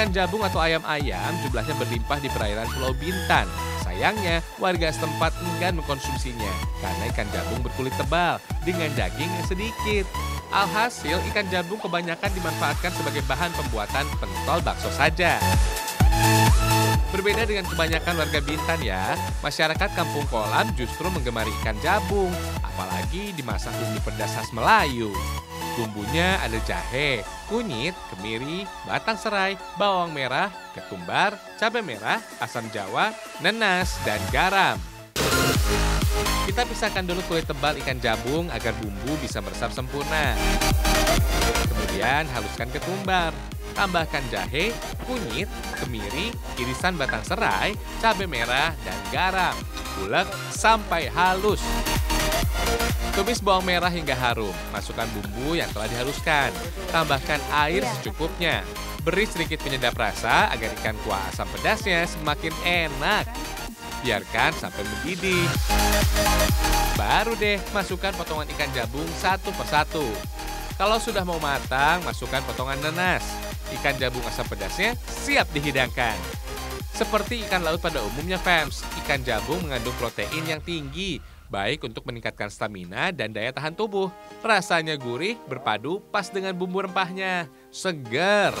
Ikan jabung atau ayam-ayam jumlahnya berlimpah di perairan Pulau Bintan. Sayangnya, warga setempat enggan mengkonsumsinya karena ikan jabung berkulit tebal dengan daging yang sedikit. Alhasil, ikan jabung kebanyakan dimanfaatkan sebagai bahan pembuatan pentol bakso saja. Berbeda dengan kebanyakan warga Bintan ya, masyarakat Kampung Kolam justru menggemari ikan jabung, apalagi dimasak bumbu pedas khas Melayu. Bumbunya ada jahe, kunyit, kemiri, batang serai, bawang merah, ketumbar, cabai merah, asam jawa, nenas, dan garam. Kita pisahkan dulu kulit tebal ikan jabung agar bumbu bisa meresap sempurna. Kemudian haluskan ketumbar. Tambahkan jahe, kunyit, kemiri, irisan batang serai, cabai merah, dan garam. Ulek sampai halus. Tumis bawang merah hingga harum. Masukkan bumbu yang telah dihaluskan. Tambahkan air secukupnya. Beri sedikit penyedap rasa agar ikan kuah asam pedasnya semakin enak. Biarkan sampai mendidih. Baru deh masukkan potongan ikan jabung satu persatu. Kalau sudah mau matang, masukkan potongan nanas. Ikan jabung asam pedasnya siap dihidangkan. Seperti ikan laut pada umumnya, fans, ikan jabung mengandung protein yang tinggi, baik untuk meningkatkan stamina dan daya tahan tubuh. Rasanya gurih, berpadu, pas dengan bumbu rempahnya. Segar.